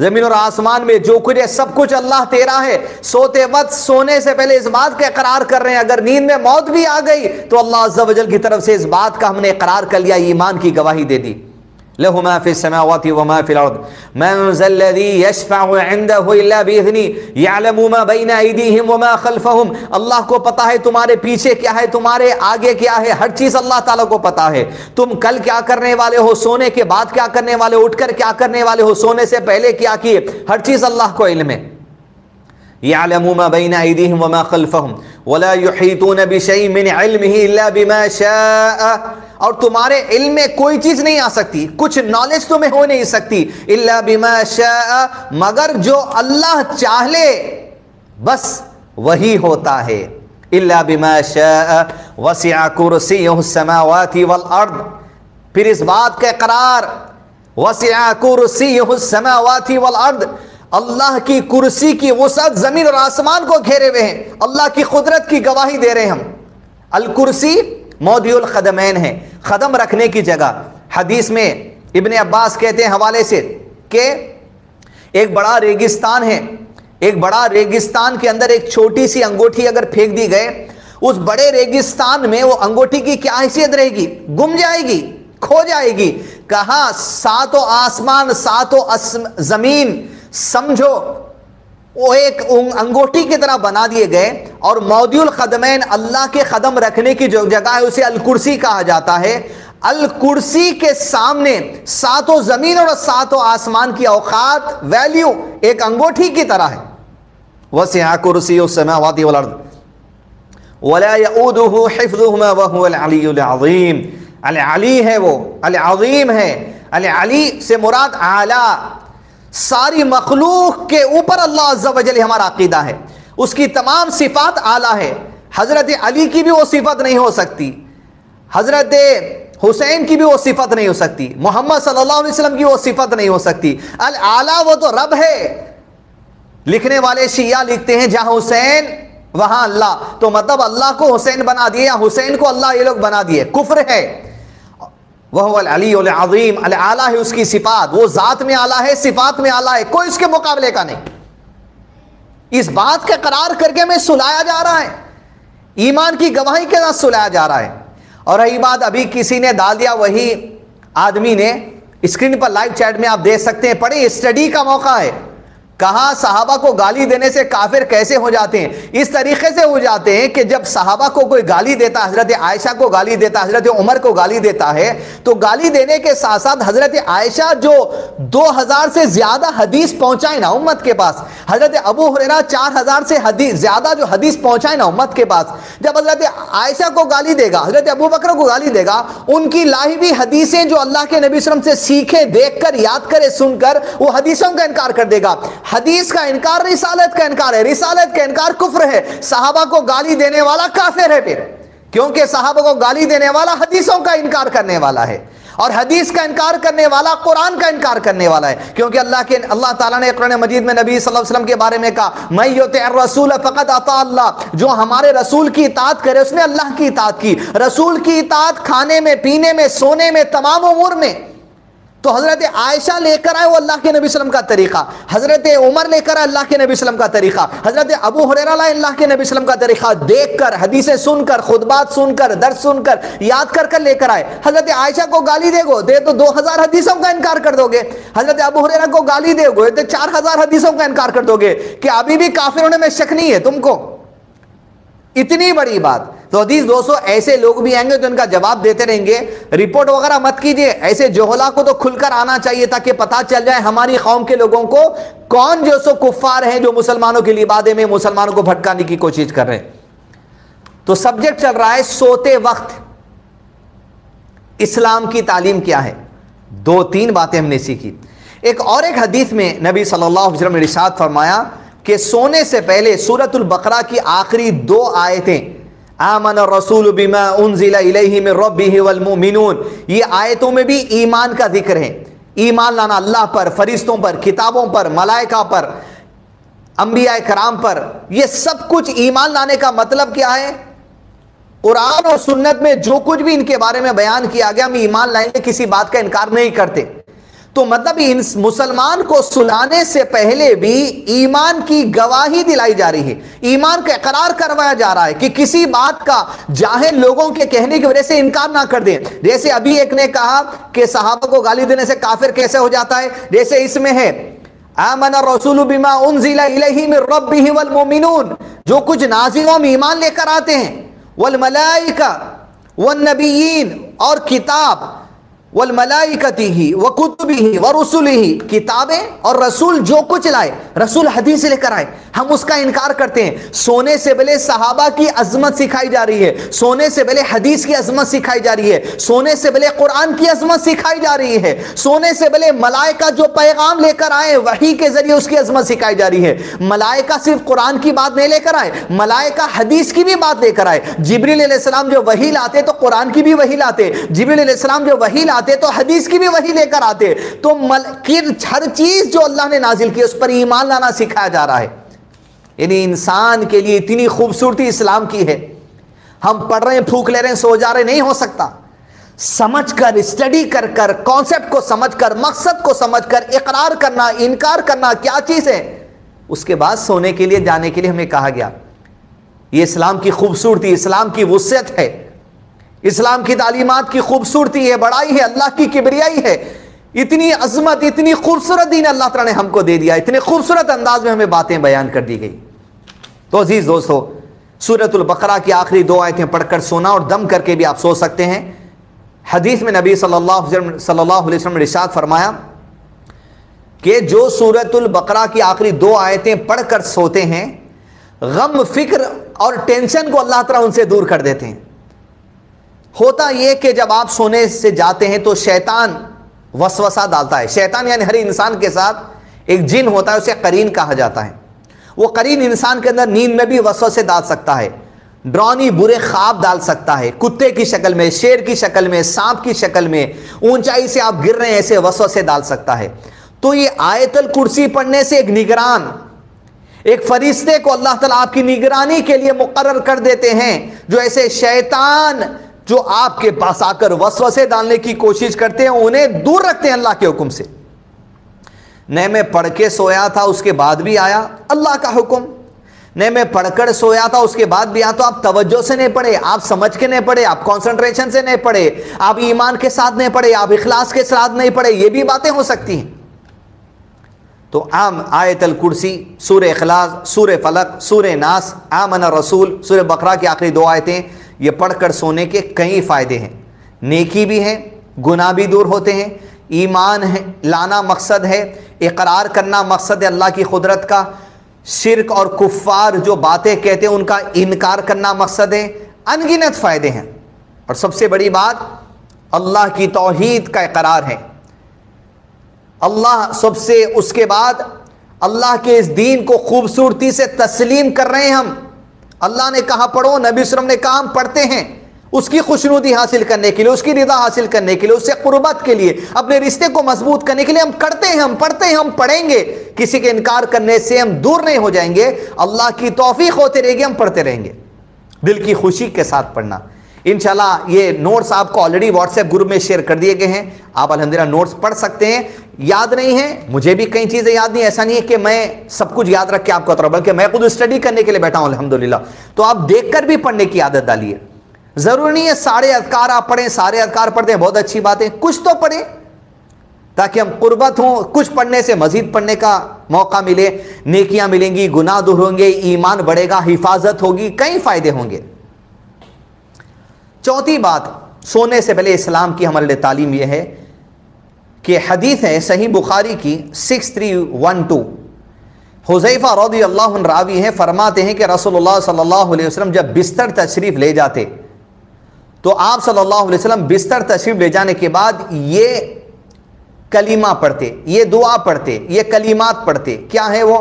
ज़मीन और आसमान में जो कुछ है, सब कुछ अल्लाह तेरा है। सोते वक्त, सोने से पहले इस बात का करार कर रहे हैं। अगर नींद में मौत भी आ गई तो अल्लाह अज्जा की तरफ़ से इस बात का हमने इकरार कर लिया, ईमान की गवाही दे दी। लहु मा फिस समावाति फिल अर्द मन ज़ल्लज़ी यशफ़अु इंदहु इल्ला बिइज़नी यअलमु मा बैन अयदीहिम व खल्फहुम अल्लाह को पता है तुम्हारे पीछे क्या है तुम्हारे आगे क्या है हर चीज़ अल्लाह ताला को पता है तुम कल क्या करने वाले हो सोने के बाद क्या करने वाले उठकर क्या करने वाले हो सोने से पहले क्या किए हर चीज़ अल्लाह को इल्म है यअलमु मा बैन अयदीहिम व खल्फहुम वला युहीतून बिशैइन मिन इल्मिही इल्ला बिमा शाअ. और तुम्हारे इल्म में कोई चीज़ नहीं आ सकती, कुछ नॉलेज तुम्हें हो नहीं सकती, इल्ला बिमा शाअ। मगर जो अल्लाह चाहे बस वही होता है। इल्ला बिमा शाअ। वसिअ कुर्सियुहु वल अर्द। फिर इस बात का करार वसिअ कुर्सियुहु वल अर्द। अल्लाह की कुर्सी की वसत ज़मीन और आसमान को घेरे हुए हैं। अल्लाह की कुदरत की गवाही दे रहे हैं हम। अल कुर्सी मौदियुल ख़दमैन है। ख़दम रखने की जगह। हदीस में इबन अब्बास कहते हैं हवाले से कि एक बड़ा रेगिस्तान है। एक बड़ा रेगिस्तान के अंदर एक छोटी सी अंगूठी अगर फेंक दी गए, उस बड़े रेगिस्तान में वो अंगूठी की क्या हैसियत रहेगी? गुम जाएगी? खो जाएगी? कहा, सातों आसमान, सातों ज़मीन समझो, वो एक अंगूठी की तरह बना दिए गए और मौदुल कदमैन अल्लाह के कदम रखने की जो जगह है, उसे अल कुर्सी कहा जाता है। अल कुर्सी के सामने सातों ज़मीन और सातों आसमान की औकात वैल्यू एक अंगूठी की तरह है। वह सिया कुर्सी उस समय वादी अलीम अली है वो अलीम है। अली से मुराद आला सारी मखलूक के ऊपर अल्लाह अज्जा हमारा अकीदा है। उसकी तमाम सिफात आला है। हज़रत अली की भी वो सिफत नहीं हो सकती। हज़रत हुसैन की भी वो सिफत नहीं हो सकती। मोहम्मद सल्लल्लाहु अलैहि वसल्लम की वो सिफत नहीं हो सकती। अल आला वो तो रब है। लिखने वाले शिया लिखते हैं, जहाँ हुसैन, वहाँ अल्लाह। तो मतलब अल्लाह को हुसैन बना दिए या हुसैन को अल्लाह ये लोग बना दिए। कुफ्र है। वह अली अजीम आला है उसकी सिफात। वो ज़ात में आला है, सिफात में आला है, कोई उसके मुकाबले का नहीं। इस बात का करार करके हमें सुलाया जा रहा है। ईमान की गवाही के साथ सुलाया जा रहा है। और रही बात, अभी किसी ने डाल दिया, वही आदमी ने स्क्रीन पर लाइव चैट में आप देख सकते हैं, पढ़े स्टडी का मौका है। कहा साहबा को गाली देने से काफिर कैसे हो जाते हैं? इस तरीके से हो जाते हैं कि जब साहबा को कोई गाली देता, हज़रत आयशा को गाली देता, हज़रत उमर को गाली देता है तो गाली देने के साथ साथ हज़रत आयशा जो 2000 से ज़्यादा हदीस पहुँचाए ना उम्मत के पास, हज़रत अबू हुरेरा 4000 से हदीस ज़्यादा जो हदीस पहुँचाए ना उम्मत के पास, जब हज़रत आयशा को गाली देगा, हज़रत अबू बकर को गाली देगा, उनकी लाहिबी हदीसें जो अल्लाह के नबी से सीखे, देखकर, याद करे, सुनकर, वो हदीसों का इनकार कर देगा। हदीस का इनकार, रिसालत का इनकार है। रिसालत का इनकार कुफ्र है। साहबा को गाली देने वाला काफिर है फिर। क्योंकि साहबा को गाली देने वाला हदीसों का इनकार करने वाला है। और हदीस का इनकार करने वाला, कुरान का इनकार करने वाला है। क्योंकि अल्लाह के, अल्लाह ताला ने कुरान मजीद में नबी वसल्लम के बारे में कहा, मैं रसूल फ़कत अता अल्लाह। जो हमारे रसूल की इतात करे, उसने अल्लाह की इतात की। रसूल की इतात खाने में, पीने में, सोने में, तमाम उमूर में। तो हज़रत आयशा लेकर आए, वो अल्लाह के नबी वसल्लम का तरीका। हज़रत उमर लेकर आए, अल्लाह के नबी वसल्लम का तरीका। हज़रत अबू हुरैरा लाए, अल्लाह के नबी वसल्लम का तरीका। देखकर, हदीसें सुनकर, खुतबात सुनकर दर्द सुनकर, याद कर कर लेकर आए। हज़रत आयशा को गाली देगो दे तो दो हज़ार हदीसों का इनकार कर दोगे। हज़रत अबू हुरैरा को गाली देगो तो चार हज़ार हदीसों का इनकार कर दोगे कि अभी भी काफिर होने में शक नहीं है तुमको। इतनी बड़ी बात। तो हदीस दोस्तों, ऐसे लोग भी आएँगे तो इनका जवाब देते रहेंगे। रिपोर्ट वगैरह मत कीजिए। ऐसे जोहला को तो खुलकर आना चाहिए ताकि पता चल जाए हमारी कौम के लोगों को कौन जो सो कुफ्फार हैं जो मुसलमानों के लिबादे में मुसलमानों को भटकाने की कोशिश कर रहे तो सब्जेक्ट चल रहा है सोते वक्त। इस्लाम की तालीम क्या है? दो तीन बातें हमने सीखी। एक और एक हदीस में नबी सल्लल्लाहु अलैहि वसल्लम ने इरशाद फरमाया कि सोने से पहले सूरतुल बकरा की आखिरी दो आयतें आमन रसूल बिमा में रबी वलमिन ये आयतों में भी ईमान का ज़िक्र है। ईमान लाना अल्लाह पर, फरिश्तों पर, किताबों पर, मलाइका पर अम्बिया कराम पर, ये सब कुछ ईमान लाने का मतलब क्या है? कुरान और सुन्नत में जो कुछ भी इनके बारे में बयान किया गया, हम ईमान लाएँगे, किसी बात का इनकार नहीं करते। तो मतलब इन मुसलमान को सुलाने से पहले भी ईमान की गवाही दिलाई जा रही है। ईमान का इकरार करवाया जा रहा है कि किसी बात का ज़ाहिर लोगों के कहने की वजह से इनकार ना कर दें। जैसे अभी एक ने कहा कि साहबा को गाली देने से काफिर कैसे हो जाता है? जैसे इसमें है रसूल बिमा उन जो कुछ नाजियों में ईमान लेकर आते हैं। वल मलाइका, वन नबीन और किताब। वलमलाइकती ही, व कुतुबी ही, व रसुल ही, किताबें और रसूल जो कुछ लाए, रसूल हदीस लेकर आए। हम उसका इनकार करते हैं। सोने से पहले सहाबा की अजमत सिखाई जा रही है। सोने से पहले हदीस की अजमत सिखाई जा रही है। सोने से पहले कुरान की अजमत सिखाई जा रही है। सोने से पहले मलाइका जो पैगाम लेकर आए, वही के ज़रिए उसकी अजमत सिखाई जा रही है। मलाइका सिर्फ़ कुरान की बात नहीं लेकर आए, मलाइका हदीस की भी बात लेकर आए। जिबरील जो वही लाते तो कुरान की भी वही लाते। जिबरील जो वही आते तो हदीस की भी वही लेकर आते। तो मल हर चीज़ जो अल्लाह ने नाजिल की, उस पर ईमान लाना सिखाया जा रहा है। यानी इंसान के लिए इतनी खूबसूरती इस्लाम की है। हम पढ़ रहे हैं, फूक ले रहे हैं, सो जा रहे नहीं हो सकता। समझ कर स्टडी कर कर कॉन्सेप्ट को समझ कर, मकसद को समझ कर, इकरार करना, इनकार करना, क्या चीज़ है? उसके बाद सोने के लिए, जाने के लिए हमें कहा गया, ये इस्लाम की खूबसूरती, इस्लाम की वसत है। इस्लाम की तालीमत की खूबसूरती है, बड़ाई है, अल्लाह की किबरियाई है। इतनी अजमत, इतनी खूबसूरत दीन अल्लाह तला ने हमको दे दिया इतने खूबसूरत अंदाज में हमें बातें बयान कर दी गई। तो अज़ीज़ दोस्तों, सूरतुल बकरा की आखिरी दो आयतें पढ़कर सोना और दम करके भी आप सो सकते हैं। हदीस में नबी सल्लल्लाहु अलैहि वसल्लम ने फरमाया कि जो सूरतुल बकरा की आखिरी दो आयतें पढ़कर सोते हैं, गम, फ़िक्र और टेंशन को अल्लाह तला उनसे दूर कर देते हैं। होता यह कि जब आप सोने से जाते हैं तो शैतान वसवसा डालता है। शैतान यानी हर इंसान के साथ एक जिन होता है, उसे करीन कहा जाता है। वो करीन इंसान के अंदर नींद में भी वसवसे डाल सकता है ड्रॉनी बुरे ख्वाब डाल सकता है, कुत्ते की शक्ल में, शेर की शक्ल में, सांप की शक्ल में, ऊंचाई से आप गिर रहे हैं, ऐसे वसवसे डाल सकता है। तो ये आयतल कुर्सी पढ़ने से एक निगरान, एक फरिश्ते को अल्लाह ताला आपकी निगरानी के लिए मुकर्र कर देते हैं, जो ऐसे शैतान जो आपके पास आकर वसवसे डालने की कोशिश करते हैं, उन्हें दूर रखते हैं अल्लाह के हुक्म से। न मैं पढ़ के सोया था, उसके बाद भी आया अल्लाह का हुक्म। न मैं पढ़कर सोया था, उसके बाद भी आया तो आप तवज्जो से नहीं पढ़े, आप समझ के नहीं पढ़े, आप कंसंट्रेशन से नहीं पढ़े, आप ईमान के साथ नहीं पढ़े, आप इखलास के साथ नहीं पढ़े, ये भी बातें हो सकती हैं। तो आम आयतल कुर्सी, सूर अखलास सूर फलक, सूर नास, आमन रसूल, सूर बकरा की आखिरी दो आयतें ये पढ़कर सोने के कई फ़ायदे हैं। नेकी भी है, गुनाह भी दूर होते हैं। ईमान है, लाना मकसद है, इकरार करना मकसद है अल्लाह की कुदरत का। शिरक और कुफ़ार जो बातें कहते हैं, उनका इनकार करना मकसद है। अनगिनत फ़ायदे हैं। और सबसे बड़ी बात, अल्लाह की तोहद का इकरार है। अल्लाह सबसे, उसके बाद अल्लाह के इस दीन को खूबसूरती से तस्लीम कर रहे हैं हम। अल्लाह ने कहा, पढ़ो, नबी वसलम ने कहा, हम पढ़ते हैं। उसकी खुशनुदी हासिल करने के लिए, उसकी रिदा हासिल करने के लिए, उससे कुर्बत के लिए, अपने रिश्ते को मज़बूत करने के लिए हम करते हैं, हम पढ़ते हैं, हम पढ़ेंगे। किसी के इनकार करने से हम दूर नहीं हो जाएँगे। अल्लाह की तोफ़ी होते रहेगी, हम पढ़ते रहेंगे। दिल की खुशी के साथ पढ़ना। इंशाल्लाह, ये नोट्स आपको ऑलरेडी व्हाट्सएप ग्रुप में शेयर कर दिए गए हैं। आप अलहमदिल्ला नोट्स पढ़ सकते हैं। याद नहीं है? मुझे भी कई चीज़ें याद नहीं, ऐसा नहीं है कि मैं सब कुछ याद रख के आपको उतरा, बल्कि मैं खुद स्टडी करने के लिए बैठा हूँ अलहमदिल्ला तो आप देखकर भी पढ़ने की आदत डालिए। ज़रूरी नहीं है सारे अधिकार आप पढ़ें, सारे अदकार पढ़ते हैं, बहुत अच्छी बात है कुछ तो पढ़ें, ताकि हम कुर्बत हों, कुछ पढ़ने से मजीद पढ़ने का मौका मिले, नेकियाँ मिलेंगी, गुनाह दूर होंगे, ईमान बढ़ेगा, हिफाजत होगी, कई फ़ायदे होंगे। चौथी बात, सोने से पहले इस्लाम की हमारे लिए तालीम यह है कि हदीस है, सही बुखारी की, सिक्स थ्री वन टू। हुजैफ़ा रदी अल्लाह रावी हैं, फरमाते हैं कि रसोल्ला सल्लल्लाहु अलैहि वसल्लम जब बिस्तर तशरीफ़ ले जाते तो आप सल्लल्लाहु अलैहि वसल्लम बिस्तर तशरीफ़ ले जाने के बाद ये कलीमा पढ़ते, ये दुआ पढ़ते, ये कलीमात पढ़ते, क्या है वो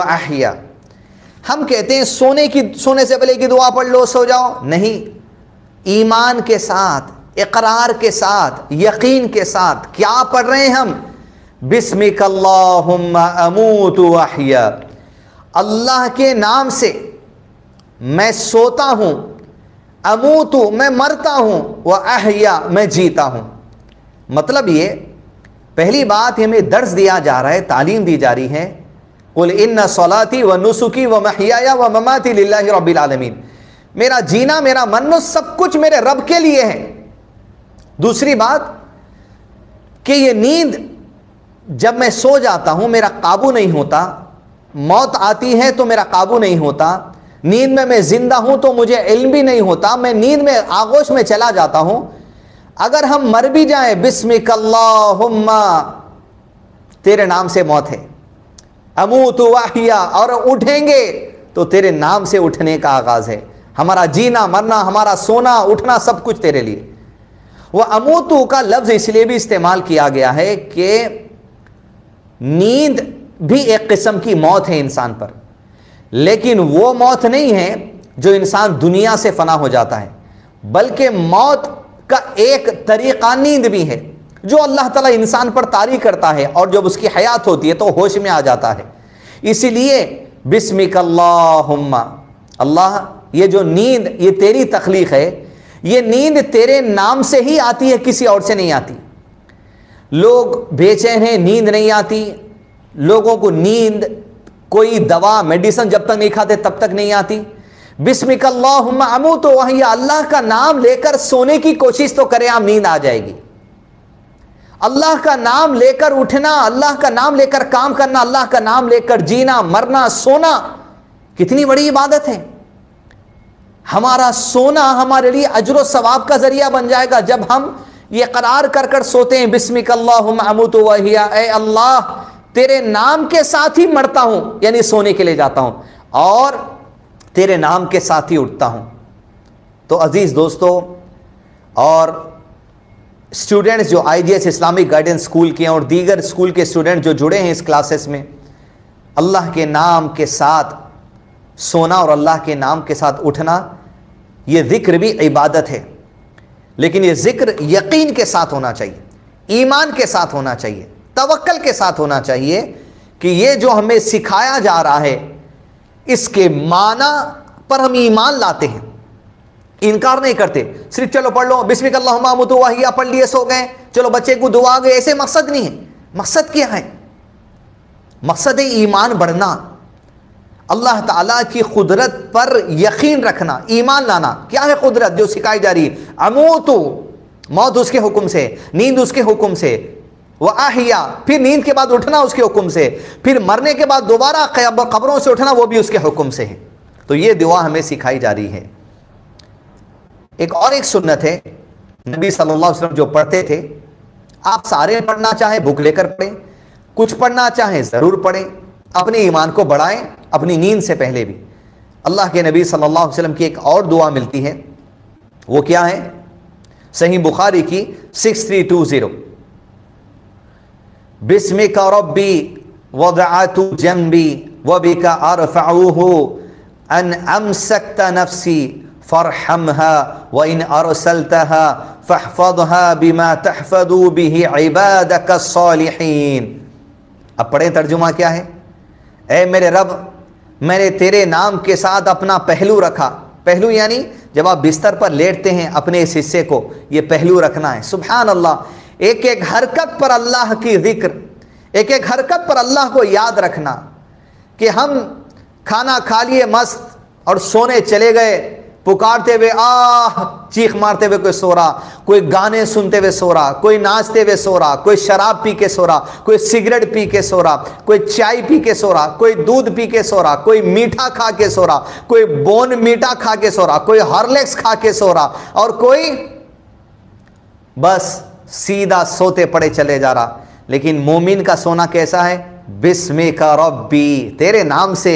अहिया। हम कहते हैं, सोने की, सोने से पहले की दुआ पढ़ लो, सो जाओ। नहीं, ईमान के साथ इकरार के साथ, यकीन के साथ, क्या पढ़ रहे हैं हम? अहिया अल्लाह के नाम से मैं सोता हूँ, अमूतु मैं मरता हूँ, व अहिया मैं जीता हूँ। मतलब ये, पहली बात हमें दर्ज दिया जा रहा है, तालीम दी जा रही है, कुल इन सलाती व नुसुकी व महिया व ममाती रबीआलमीन मेरा जीना, मेरा मन सब कुछ मेरे रब के लिए है। दूसरी बात कि ये नींद, जब मैं सो जाता हूँ, मेरा काबू नहीं होता, मौत आती है तो मेरा काबू नहीं होता, नींद में मैं ज़िंदा हूँ तो मुझे इल्म भी नहीं होता, मैं नींद में, आगोश में चला जाता हूँ, अगर हम मर भी जाएँ, बिस्मिकल्लाहुम्मा, तेरे नाम से मौत है। अमूत वाहिया, और उठेंगे तो तेरे नाम से उठने का आगाज़ है। हमारा जीना, मरना, हमारा सोना, उठना सब कुछ तेरे लिए। वह अमूतु का लफ्ज इसलिए भी इस्तेमाल किया गया है कि नींद भी एक किस्म की मौत है इंसान पर। लेकिन वो मौत नहीं है जो इंसान दुनिया से फना हो जाता है, बल्कि मौत का एक तरीक़ा नींद भी है, जो अल्लाह ताला इंसान पर तारी करता है और जब उसकी हयात होती है तो होश में आ जाता है। इसीलिए बिस्मिकल्लाहुम्मा, अल्लाह, ये जो नींद, ये तेरी तख्लीक है ये नींद तेरे नाम से ही आती है, किसी और से नहीं आती। लोग बेचैन हैं, नींद नहीं आती। लोगों को नींद, कोई दवा, मेडिसिन जब तक नहीं खाते, तब तक नहीं आती। बिस्मिकल्लामू तो वही अल्लाह का नाम लेकर सोने की कोशिश तो करें, आप नींद आ जाएगी। अल्लाह का नाम लेकर उठना, अल्लाह का नाम लेकर काम करना, अल्लाह का नाम लेकर जीना, मरना, सोना, कितनी बड़ी इबादत है। हमारा सोना हमारे लिए अजर सवाब का ज़रिया बन जाएगा। जब हम ये करार कर कर सोते हैं बिस्मिकल्लामू तो अल्लाह, तेरे नाम के साथ ही मरता हूँ, यानी सोने के लिए जाता हूँ, और तेरे नाम के साथ ही उठता हूँ। तो अज़ीज़ दोस्तों, और स्टूडेंट्स जो आईजीएस इस्लामिक गाइडेंस स्कूल के हैं, और दीगर स्कूल के स्टूडेंट जो जुड़े हैं इस क्लासेस में, अल्लाह के नाम के साथ सोना और अल्लाह के नाम के साथ उठना ये ज़िक्र भी इबादत है। लेकिन ये ज़िक्र यकीन के साथ होना चाहिए, ईमान के साथ होना चाहिए तवक्ल के साथ होना चाहिए कि ये जो हमें सिखाया जा रहा है, इसके माना पर हम ईमान लाते हैं। इनकार नहीं करते, सिर्फ़ चलो पढ़ लो बिस्मिक वाहिया पढ़ लिए सो गए, चलो बच्चे को दुआ गए, ऐसे मकसद नहीं है। मकसद क्या है? मकसद ईमान बढ़ना। अल्लाह ताला की कुदरत पर यकीन रखना, ईमान लाना। क्या है कुदरत जो सिखाई जा रही? अमो तो मौत उसके हुक्म से, नींद उसके हुक्म से। वह आहिया फिर नींद के बाद उठना उसके हुक्म से। फिर मरने के बाद दोबारा कब्रों से उठना, वो भी उसके हुक्म से है। तो ये दुआ हमें सिखाई जा रही है। एक और एक सुन्नत है, नबी सल्लल्लाहु अलैहि वसल्लम जो पढ़ते थे, आप सारे पढ़ना चाहें, बुक लेकर पढ़ें, कुछ पढ़ना चाहें, ज़रूर पढ़ें, अपने ईमान को बढ़ाएँ अपनी नींद से पहले भी। अल्लाह के नबी सल्लल्लाहु अलैहि वसल्लम की एक और दुआ मिलती है। वो क्या है? सही बुखारी की सिक्स थ्री टू ज़ीरो। बिस्म का रब्बी वदातु जम्बी वबी का अरफ़ाऊहु अन अमसकता नफसी फ़रहमहा व इन अरसलतहा फ़हफ़दहा बिमा तहफ़दू बिही इबादक सालिहीन। अब पढ़े तर्जुमा क्या है? ए मेरे रब मैंने तेरे नाम के साथ अपना पहलू रखा। पहलू यानी जब आप बिस्तर पर लेटते हैं अपने इस हिस्से को, ये पहलू रखना है। सुबहान अल्लाह एक एक हरकत पर अल्लाह की ज़िक्र एक एक हरकत पर अल्लाह को याद रखना कि हम खाना खा लिए मस्त और सोने चले गए पुकारते हुए, आह, चीख मारते हुए कोई सो रहा कोई गाने सुनते हुए सो रहा कोई नाचते हुए सो रहा कोई शराब पी के सो रहा कोई सिगरेट पी के सो रहा कोई चाय पी के सो रहा कोई दूध पी के सो रहा कोई मीठा खा के सो रहा कोई बोन मीठा खा के सो रहा कोई हॉर्लेक्स खा के सो रहा और कोई बस सीधा सोते पड़े चले जा रहा। लेकिन मोमिन का सोना कैसा है? बिस्मे का रब्बी, तेरे नाम से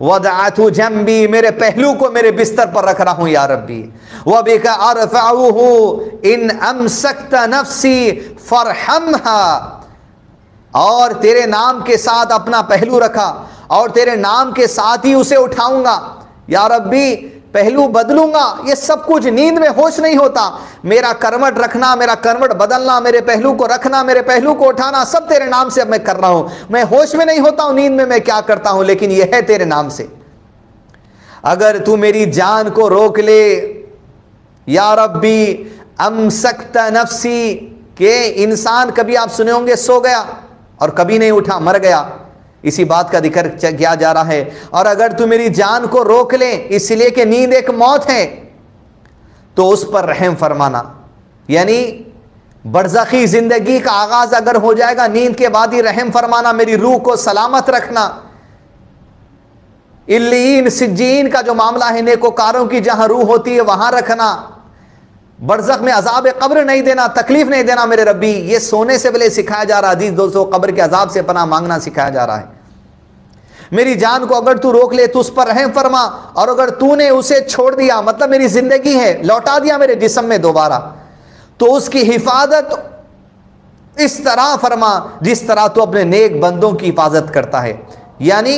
वदातु जम्बी, मेरे पहलू को मेरे बिस्तर पर रख रहा हूँ, या रब्बी। वह बेका अरफाऊ इन अम सख्त नफसी फरहम और तेरे नाम के साथ अपना पहलू रखा, और तेरे नाम के साथ ही उसे उठाऊँगा। या रब्बी पहलू बदलूँगा, ये सब कुछ नींद में होश नहीं होता। मेरा करवट रखना, मेरा करवट बदलना, मेरे पहलू को रखना, मेरे पहलू को उठाना, सब तेरे नाम से अब मैं कर रहा हूँ। मैं होश में नहीं होता हूँ, नींद में मैं क्या करता हूँ, लेकिन यह है तेरे नाम से। अगर तू मेरी जान को रोक ले, या रब्बी अम सकता नफसी, के इंसान कभी आप सुने होंगे, सो गया, और कभी नहीं उठा, मर गया। इसी बात का ज़िक्र किया जा रहा है। और अगर तू मेरी जान को रोक ले, इसलिए कि नींद एक मौत है तो उस पर रहम फरमाना। यानी, बरजखी ज़िंदगी का आगाज़ अगर हो जाएगा, नींद के बाद ही रहम फरमाना, मेरी रूह को सलामत रखना। इल्लीन, सिज्जीन का जो मामला है, नेकोकारों की जहाँ रूह होती है, वहाँ रखना। बरजख में अजाब कब्र नहीं देना, तकलीफ़ नहीं देना मेरे रबी ये सोने से पहले सिखाया जा रहा है दोस्तों, कब्र के अजाब से पना मांगना सिखाया जा रहा है। मेरी जान को अगर तू रोक ले तो उस पर रहम फरमा, और अगर तूने उसे छोड़ दिया मतलब मेरी ज़िंदगी है, लौटा दिया मेरे जिसम में दोबारा तो उसकी हिफाजत इस तरह फरमा, जिस तरह तू अपने नेक बंदों की हिफाजत करता है। यानी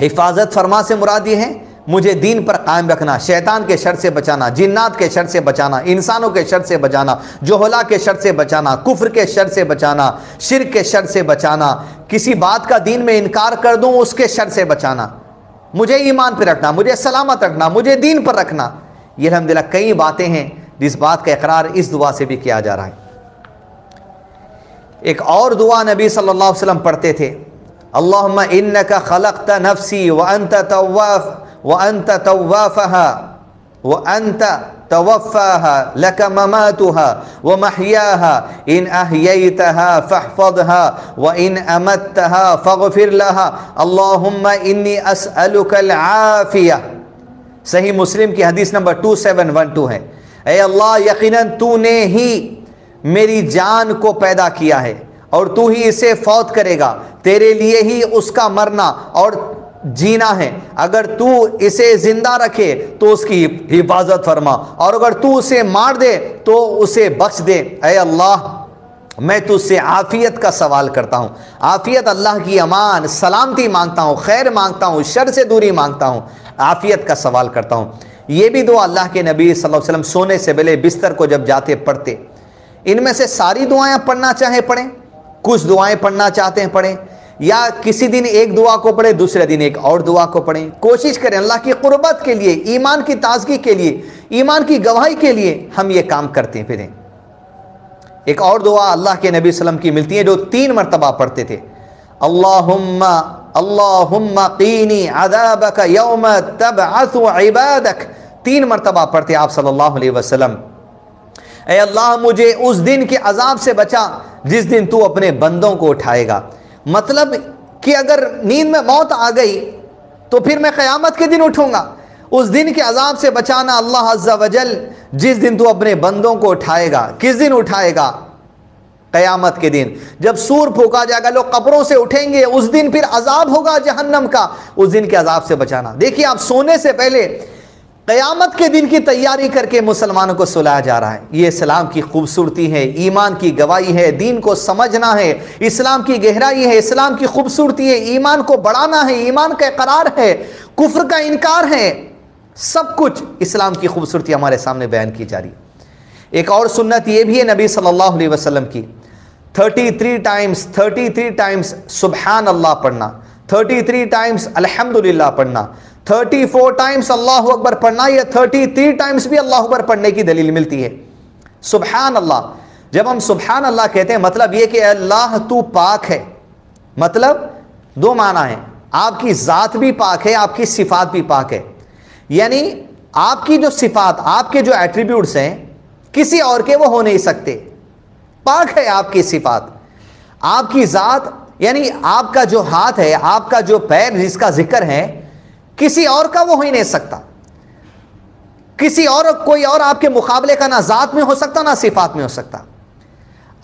हिफाजत फरमा से मुराद है मुझे दीन पर कायम रखना, शैतान के शर से बचाना, जिन्नात के शर से बचाना, इंसानों के शर से बचाना, जोहला के शर से बचाना, कुफ्र के शर से बचाना शिर के शर से बचाना, किसी बात का दीन में इनकार कर दूँ, उसके शर से बचाना। मुझे ईमान पर रखना, मुझे सलामत रखना, मुझे दीन पर रखना। ये अलहमदिल्ला कई बातें हैं जिस बात का इकरार इस दुआ से भी किया जा रहा है। एक और दुआ नबी सल्लल्लाहु अलैहि वसल्लम पढ़ते थे अल्लाह इन का खलकत नफसी व अंत तवाफ़ व अंत तवाफ़हा व अंत तवफ़ाहा लक ममातुहा व महयाहा इन अहयतहा फ़हफ़दहा व इन अमतहा अल्लाहुम्मा इन्नी अस्अलुकल आफ़िया सही मुस्लिम की हदीस number two seven one two है ए अल्लाह यकीनन तूने ही मेरी जान को पैदा किया है और तू ही इसे फौत करेगा तेरे लिए ही उसका मरना और जीना है। अगर तू इसे ज़िंदा रखे तो उसकी हिफाजत फरमा। और अगर तू उसे मार दे तो उसे बख्श दे। अय अल्लाह, मैं तुझसे आफियत का सवाल करता हूँ। आफियत अल्लाह की अमान, सलामती माँगता हूँ, खैर माँगता हूँ, शर से दूरी माँगता हूँ, आफियत का सवाल करता हूँ। ये भी दो अल्लाह के नबी सल्लल्लाहु अलैहि वसल्लम सोने से पहले बिस्तर को जब जाते पढ़ते। इनमें से सारी दुआएँ पढ़ना चाहे पढ़ें, कुछ दुआएँ पढ़ना चाहते हैं पढ़ें। या किसी दिन एक दुआ को पढ़े, दूसरे दिन एक और दुआ को पढ़ें। कोशिश करें अल्लाह की कुर्बत के लिए, ईमान की ताजगी के लिए, ईमान की गवाही के लिए हम ये काम करते फिर। एक और दुआ अल्लाह के नबी वसल्लम की मिलती है, जो तीन मरतबा पढ़ते थे। तीन मरतबा पढ़ते आप सल्लल्लाहु अलैहि वसल्लम। अल्लाह, मुझे उस दिन के अजाब से बचा, जिस दिन तू अपने बंदों को उठाएगा। मतलब कि अगर नींद में मौत आ गई तो फिर मैं क़यामत के दिन उठूँगा। उस दिन के अजाब से बचाना अल्लाह अज्जा वजल जिस दिन तू अपने बंदों को उठाएगा, किस दिन उठाएगा? कयामत के दिन। जब सूर फूका जाएगा, लोग कब्रों से उठेंगे, उस दिन फिर अजाब होगा जहन्नम का। उस दिन के अजाब से बचाना। देखिए, आप सोने से पहले क़यामत के दिन की तैयारी करके मुसलमानों को सुलाया जा रहा है। ये इस्लाम की खूबसूरती है, ईमान की गवाही है, दीन को समझना है, इस्लाम की गहराई है, इस्लाम की खूबसूरती है, ईमान को बढ़ाना है, ईमान का करार है, कुफर का इनकार है। सब कुछ इस्लाम की खूबसूरती हमारे सामने बयान की जा रही है। एक और सुन्नत ये भी है नबी सल्लल्लाहु अलैहि वसल्लम की। 33 टाइम्स 33 टाइम्स सुबहान अल्लाह पढ़ना 33 टाइम्स अल्हम्दुलिल्लाह पढ़ना 34 टाइम्स अल्लाह अकबर पढ़ना या 33 टाइम्स भी अल्लाह अकबर पढ़ने की दलील मिलती है सुबहान अल्लाह जब हम सुबहान अल्लाह कहते हैं मतलब ये कि अल्लाह तू पाक है मतलब दो माना है आपकी ज़ात भी पाक है आपकी सिफात भी पाक है यानी आपकी जो सिफात आपके जो एट्रीब्यूट्स हैं किसी और के वो हो नहीं सकते पाक है आपकी सिफात आपकी ज़ात यानी आपका जो हाथ है आपका जो पैर जिसका ज़िक्र है किसी और का वो हो ही नहीं सकता। किसी और, कोई और आपके मुकाबले का ना ज़ात में हो सकता, ना सिफात में हो सकता।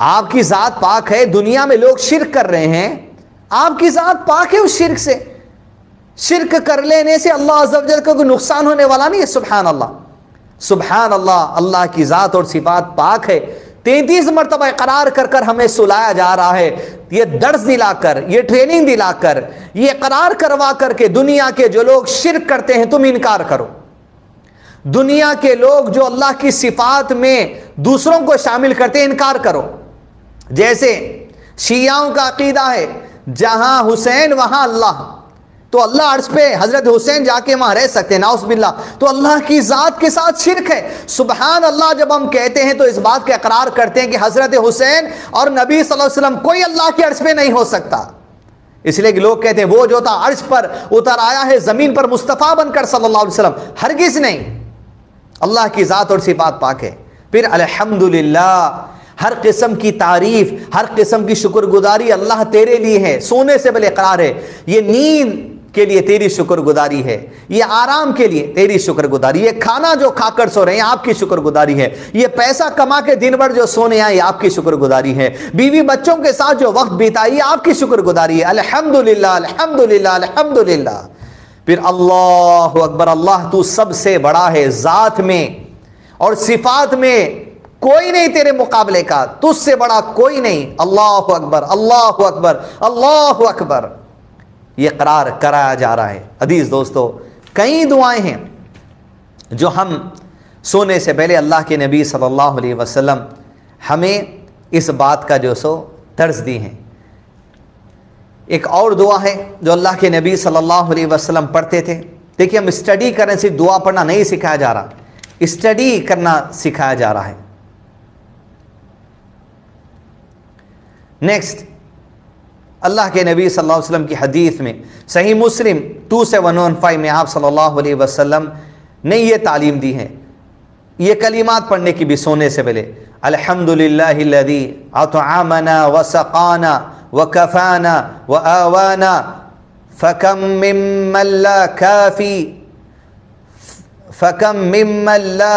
आपकी ज़ात पाक है, दुनिया में लोग शिरक कर रहे हैं। आपकी ज़ात पाक है उस शिरक से। शिरक कर लेने से अल्लाह अजल का कोई नुकसान होने वाला नहीं है सुबहान अल्लाह सुबहान अल्लाह अल्लाह की ज़ात और सिफात पाक है। तैतीस मरतबा करार कर कर हमें सुलाया जा रहा है। ये दर्ज दिलाकर, ये ट्रेनिंग दिलाकर, ये करार करवा करके दुनिया के जो लोग शिरक करते हैं, तुम इनकार करो। दुनिया के लोग जो अल्लाह की सिफात में दूसरों को शामिल करते हैं, इनकार करो। जैसे शियाओं का अकीदा है, जहाँ हुसैन, वहाँ अल्लाह। तो अल्लाह अर्श पे हज़रत हुसैन जाके वहाँ रह सकते हैं नाउस बिल्ला तो अल्लाह की ज़ात के साथ शिरक है। सुबहान अल्लाह जब हम कहते हैं तो इस बात का इकरार करते हैं कि हज़रत हुसैन और नबी वसल्लम कोई अल्लाह के अर्श पे नहीं हो सकता। इसलिए कि लोग कहते हैं, वो जो था अर्श पर उतर आया है, ज़मीन पर मुस्तफ़ा बनकर सल्लल्लाहु अलैहि वसल्लम, हरगिज़ नहीं। अल्लाह की ज़ात और सिफात पाक है। फिर अल्हम्दुलिल्लाह, हर किस्म की तारीफ़, हर किस्म की शुक्रगुजारी अल्लाह तेरे लिए है, सोने से पहले करार है। ये नींद के लिए तेरी शुक्रगुजारी है। ये आराम के लिए तेरी शुक्रगुजारी ये खाना जो खाकर सो रहे हैं आपकी शुक्रगुजारी है। ये पैसा कमा के दिन भर जो सोने आए आपकी शुक्रगुजारी है। बीवी बच्चों के साथ जो वक्त बिताई आपकी शुक्रगुजारी है। अल्हम्दुलिल्लाह अल्हम्दुलिल्लाह अल्हम्दुलिल्लाह। फिर अल्लाह अकबर, अल्लाह तू सबसे बड़ा है ज़ात में और सिफात में कोई नहीं तेरे मुकाबले का। तुझसे बड़ा कोई नहीं। अल्लाह अकबर अल्लाह अकबर अल्लाह अकबर। ये करार कराया जा रहा है। अदीज़ दोस्तों, कई दुआएँ हैं जो हम सोने से पहले अल्लाह के नबी सल्लल्लाहु अलैहि वसल्लम हमें इस बात का जो सो तर्ज दी हैं। एक और दुआ है जो अल्लाह के नबी सल्लल्लाहु अलैहि वसल्लम पढ़ते थे। देखिए, हम स्टडी करने से दुआ पढ़ना नहीं सिखाया जा रहा। स्टडी करना सिखाया जा रहा है। नेक्स्ट अल्लाह के नबी सल्लल्लाहु अलैहि वसल्लम की हदीस में, सही Muslim two seven one five में आप सल्लल्लाहु अलैहि वसल्लम ने ये तालीम दी है। ये कलीमात पढ़ने की भी सोने से पहले, अल्हम्दुलिल्लाहिल्लज़ी अतआमना व सक़ाना व कफ़ाना व आवाना, फ़कम मिम्मल्ला काफ़ी, फ़कम मिम्मल्ला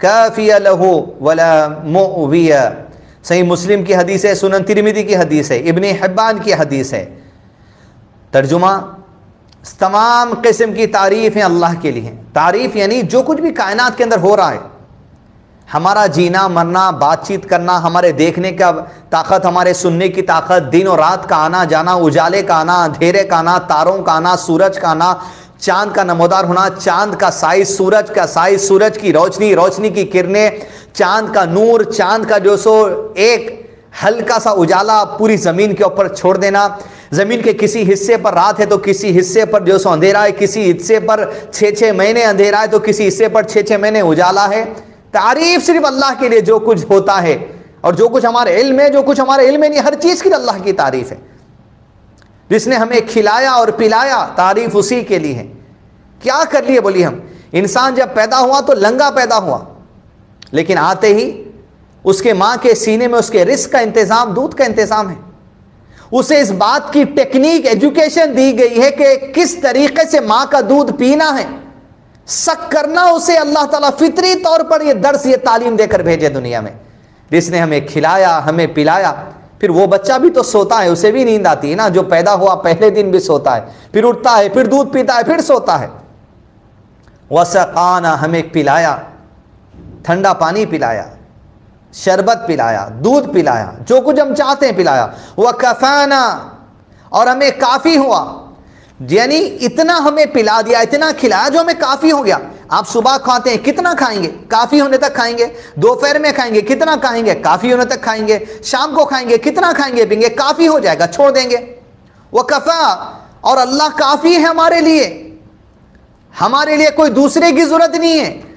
काफ़िया लहू वला मुविया। सही मुस्लिम की हदीस है, सुनन तिरमिदी की हदीस है, इबन हब्बान की हदीस है। तर्जुमा, तमाम किस्म की तारीफ़ अल्लाह के लिए तारीफ़ यानी जो कुछ भी कायनात के अंदर हो रहा है। हमारा जीना, मरना, बातचीत करना, हमारे देखने का ताकत, हमारे सुनने की ताकत, दिन और रात का आना, जाना, उजाले का आना, अंधेरे का आना, तारों का आना, सूरज का आना, चाँद का नमोदार होना, चाँद का साइज़, सूरज का साइज़, सूरज की रोशनी रोशनी की किरणें चाँद का नूर, चाँद का जो सो एक हल्का सा उजाला पूरी ज़मीन के ऊपर छोड़ देना। ज़मीन के किसी हिस्से पर रात है तो किसी हिस्से पर जो सो अंधेरा है, किसी हिस्से पर छः छः महीने अंधेरा है तो किसी हिस्से पर छः छः महीने उजाला है। तारीफ़ सिर्फ़ अल्लाह के लिए जो कुछ होता है और जो कुछ हमारे इल्म है, जो कुछ हमारे इल्म नहीं हर चीज़ की अल्लाह की तारीफ़ है। जिसने हमें खिलाया और पिलाया, तारीफ़ उसी के लिए है। क्या कर लिए बोली हम? इंसान जब पैदा हुआ तो लंगा पैदा हुआ। लेकिन आते ही उसके माँ के सीने में उसके रिस्क का इंतज़ाम, दूध का इंतज़ाम है। उसे इस बात की टेक्निक, एजुकेशन दी गई है कि किस तरीके से माँ का दूध पीना है। शक करना उसे अल्लाह ताला फितरी तौर पर यह दर्स, ये तालीम देकर भेजे दुनिया में। जिसने हमें खिलाया, हमें पिलाया, फिर वो बच्चा भी तो सोता है, उसे भी नींद आती है ना। जो पैदा हुआ, पहले दिन भी सोता है, फिर उठता है, फिर दूध पीता है, फिर सोता है। वसकाना, हमें पिलाया ठंडा पानी पिलाया, शरबत पिलाया, दूध पिलाया, जो कुछ हम चाहते हैं पिलाया। वह कफाना, और हमें काफ़ी हुआ। यानी इतना हमें पिला दिया, इतना खिलाया जो हमें काफ़ी हो गया। आप सुबह खाते हैं, कितना खाएँगे? काफ़ी होने तक खाएँगे। दोपहर में खाएँगे, कितना खाएँगे? काफ़ी होने तक खाएँगे। शाम को खाएँगे, कितना खाएँगे? पिंगे काफ़ी हो जाएगा, छोड़ देंगे। वह कफ़ा, और अल्लाह काफ़ी है हमारे लिए। हमारे लिए कोई दूसरे की ज़रूरत नहीं है।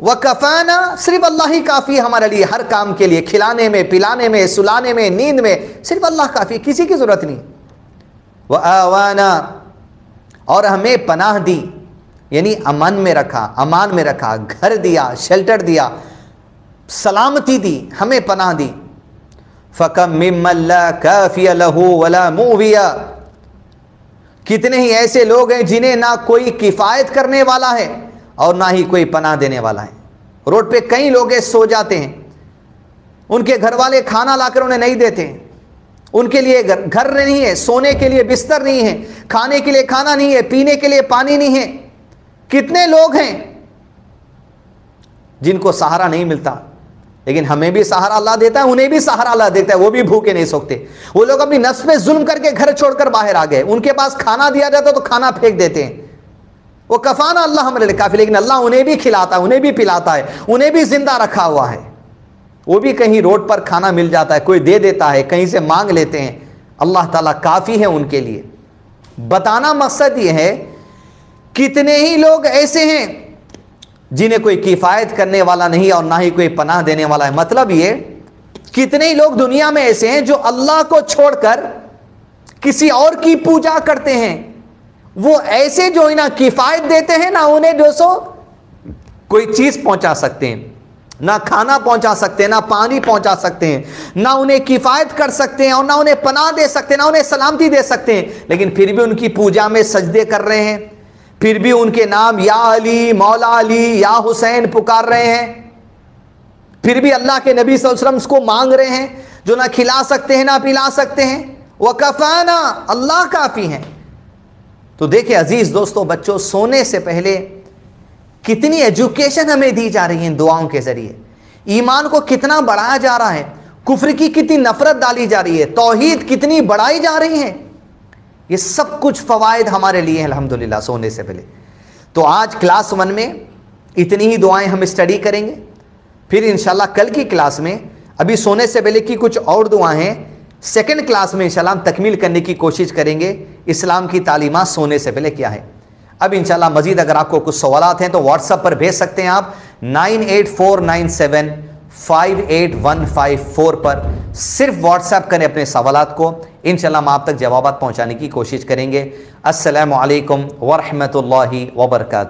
वह कफ़ाना सिर्फ़ अल्लाह ही काफ़ी हमारे लिए, हर काम के लिए, खिलाने में, पिलाने में, सुलाने में, नींद में, सिर्फ़ अल्लाह काफ़ी, किसी की ज़रूरत नहीं। वह आवाना और हमें पनाह दी, यानी अमन में रखा, अमान में रखा, घर दिया शेल्टर दिया, सलामती दी, हमें पनाह दी। फ़कम मिमल्ला काफ़िया लहू वला मूविया। कितने ही ऐसे लोग हैं जिन्हें ना कोई किफ़ायत करने वाला है और ना ही कोई पनाह देने वाला है। रोड पे कई लोग सो जाते हैं। उनके घर वाले खाना लाकर उन्हें नहीं देते उनके लिए घर नहीं है, सोने के लिए बिस्तर नहीं है, खाने के लिए खाना नहीं है, पीने के लिए पानी नहीं है। कितने लोग हैं जिनको सहारा नहीं मिलता, लेकिन हमें भी सहारा अल्लाह देता है, उन्हें भी सहारा अल्लाह देता है, वो भी भूखे नहीं सोते वो लोग अपनी नस पे जुल्म करके घर छोड़कर बाहर आ गए। उनके पास खाना दिया जाता तो खाना फेंक देते हैं। वो कफाना अल्लाह हमारे लिए काफ़ी लेकिन अल्लाह उन्हें भी खिलाता है, उन्हें भी पिलाता है, उन्हें भी ज़िंदा रखा हुआ है। वो भी कहीं रोड पर खाना मिल जाता है, कोई दे देता है, कहीं से मांग लेते हैं। अल्लाह ताला काफ़ी है उनके लिए। बताना मकसद ये है, कितने ही लोग ऐसे हैं जिन्हें कोई किफ़ायत करने वाला नहीं और ना ही कोई पनाह देने वाला है। मतलब ये, कितने ही लोग दुनिया में ऐसे हैं जो अल्लाह को छोड़कर किसी और की पूजा करते हैं। वो ऐसे जो है ना किफ़ायत देते हैं ना उन्हें सो कोई चीज़ पहुँचा सकते हैं। ना खाना पहुँचा सकते हैं, ना पानी पहुँचा सकते हैं, ना उन्हें किफ़ायत कर सकते हैं और ना उन्हें पनाह दे सकते हैं, ना उन्हें सलामती दे सकते हैं। लेकिन फिर भी उनकी पूजा में सजदे कर रहे हैं। फिर भी उनके नाम या अली, मौला अली, या हुसैन पुकार रहे हैं। फिर भी अल्लाह के नबी वसल्लम को मांग रहे हैं, जो ना खिला सकते हैं, ना पिला सकते हैं। वह कफ़ाना अल्लाह काफ़ी हैं। तो देखिए अज़ीज़ दोस्तों, बच्चों, सोने से पहले कितनी एजुकेशन हमें दी जा रही है दुआओं के ज़रिए। ईमान को कितना बढ़ाया जा रहा है, कुफर की कितनी नफरत डाली जा रही है तोहहीद कितनी बढ़ाई जा रही है, ये सब कुछ फ़वाद हमारे लिए हैं, अल्हम्दुलिल्लाह, सोने से पहले। तो आज क्लास वन में इतनी ही दुआएँ हम स्टडी करेंगे, फिर इंशाल्लाह कल की क्लास में अभी सोने से पहले की कुछ और दुआएँ हैं सेकेंड क्लास में इंशाल्लाह हम तकमील करने की कोशिश करेंगे, इस्लाम की तालीमत सोने से पहले क्या है। अब इंशाल्लाह मजीद अगर आपको कुछ सवाल हैं तो व्हाट्सअप पर भेज सकते हैं आप, nine eight four nine seven five eight one five four पर। सिर्फ़ व्हाट्सएप करें अपने सवाल को इन हम आप तक जवाब पहुँचाने की कोशिश करेंगे। असलकम वरहमल वर्का